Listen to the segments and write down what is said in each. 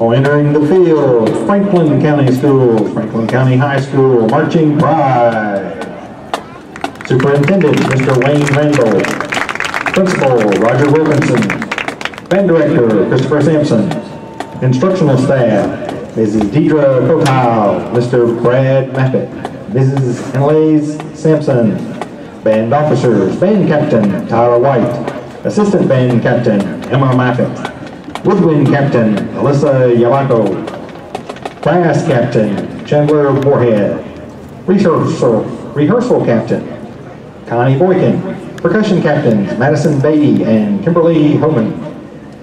Entering the field, Franklin County Schools, Franklin County High School, marching pride. Superintendent, Mr. Wayne Randall. Principal, Roger Wilkinson. Band Director, Christopher Sampson. Instructional staff, Mrs. Deidre Kokow, Mr. Brad Mappett, Mrs. Annalise Sampson. Band officers, Band Captain Tyler White, Assistant Band Captain Emma Mappett. Woodwind Captain Alyssa Yalako. Brass Captain Chandler Moorhead. Rehearsal, Rehearsal Captain Connie Boykin. Percussion Captains Madison Beatty and Kimberly Homan.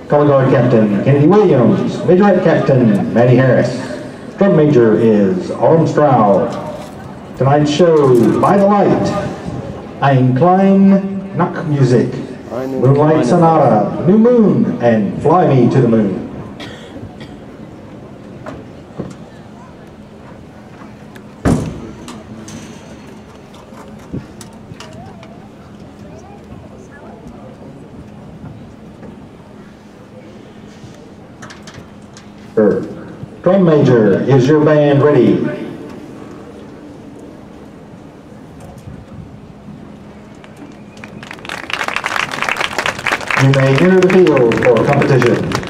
Color Guard Captain Kennedy Williams. Majorette Captain Maddie Harris. Drum Major is Autumn Stroud. Tonight's show, By the Light, Ein Klein Knock Music, Moonlight Sonata, New Moon, and Fly Me to the Moon. Drum Major, is your band ready? You may enter the field for competition.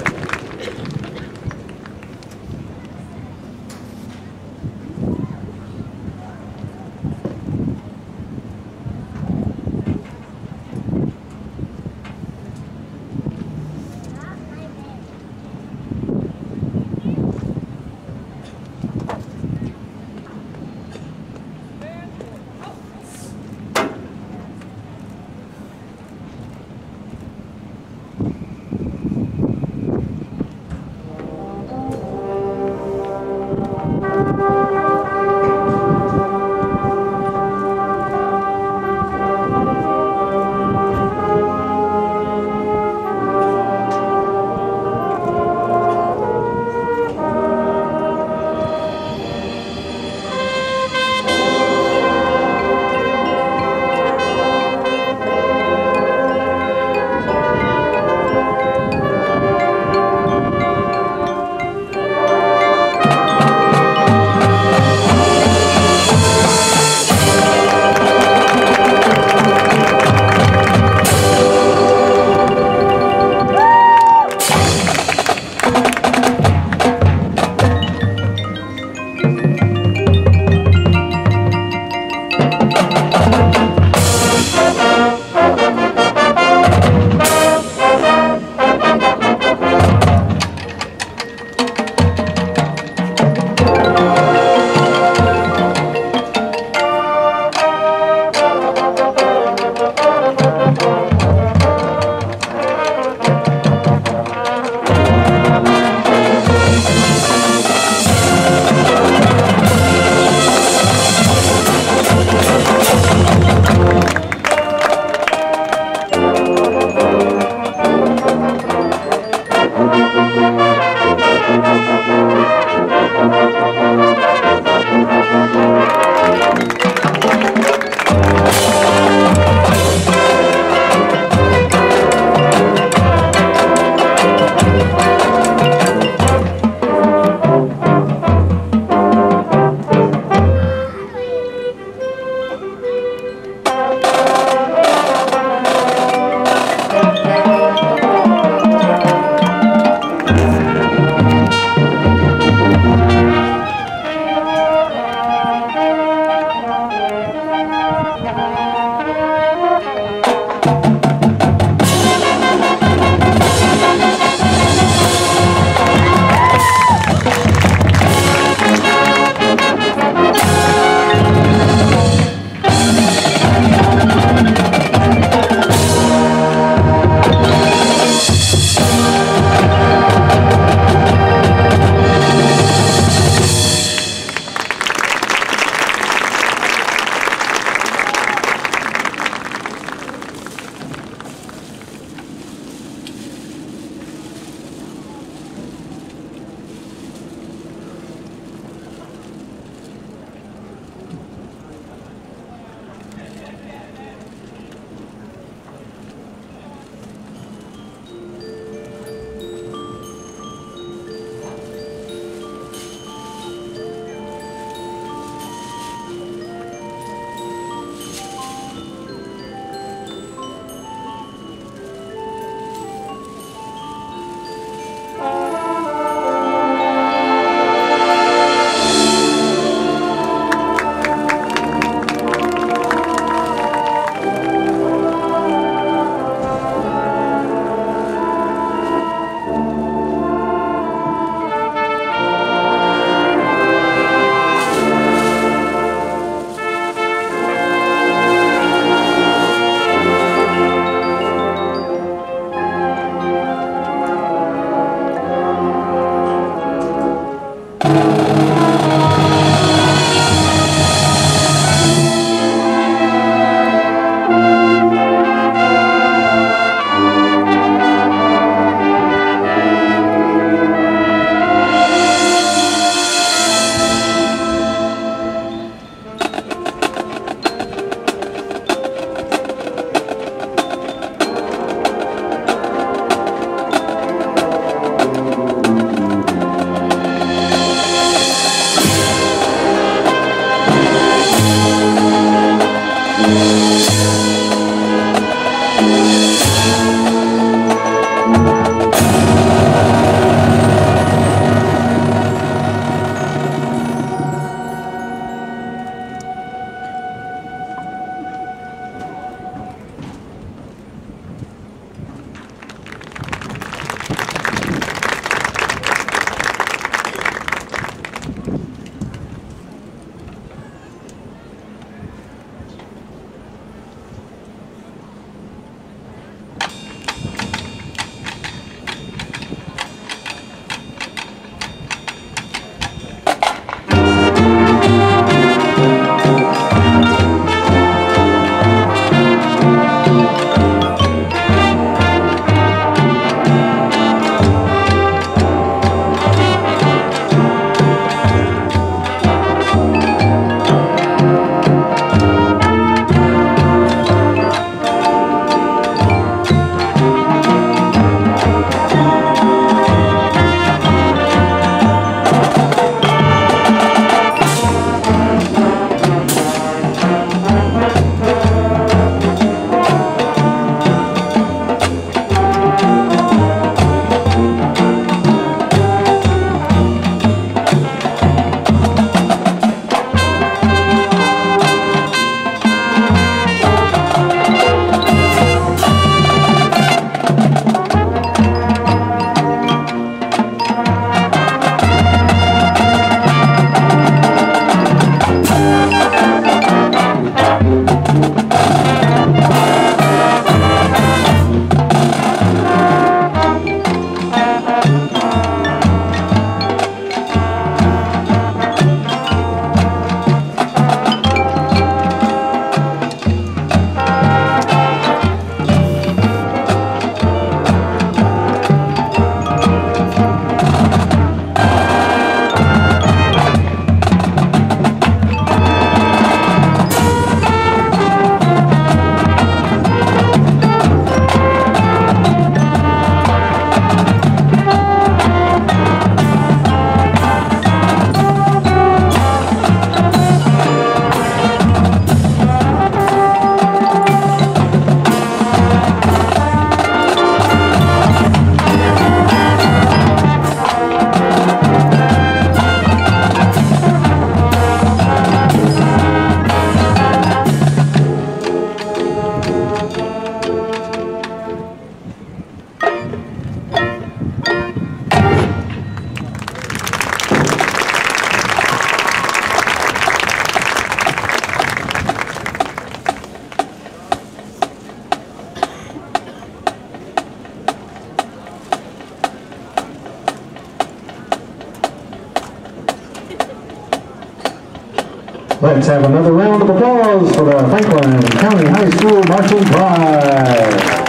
Let's have another round of applause for the Franklin County High School Marching Pride.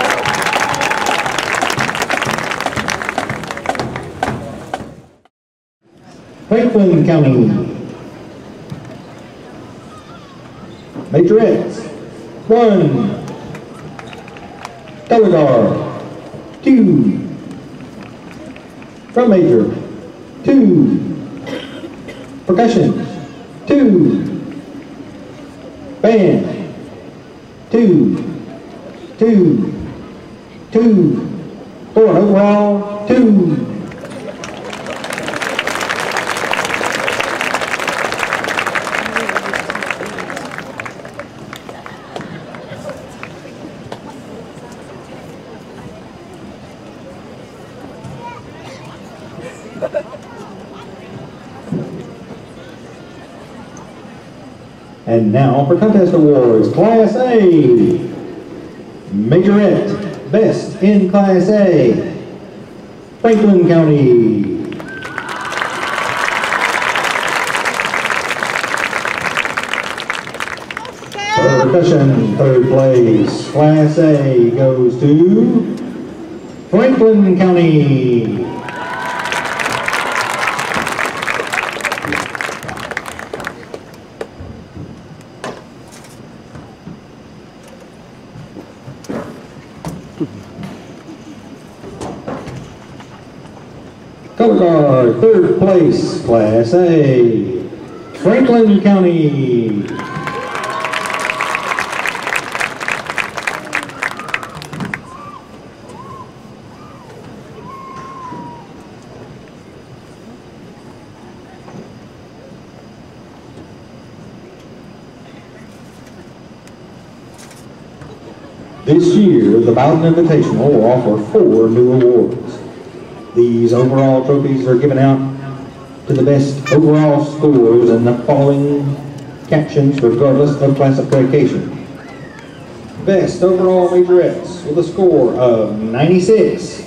Franklin County. Majorettes. One. Guard. Two. Drum major. Two. Percussion. Two. Band. Two. Two. Two. Four. Overall. Two. And now for contest awards, Class A. Majorette, Best in Class A. Franklin County. Percussion, third place. Class A goes to Franklin County. Color guard, third place, Class A, Franklin County. This year, the Bowden Invitational will offer four new awards. These overall trophies are given out to the best overall scores and the following captions regardless of classification. Best overall majorettes with a score of 96.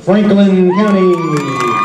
Franklin County.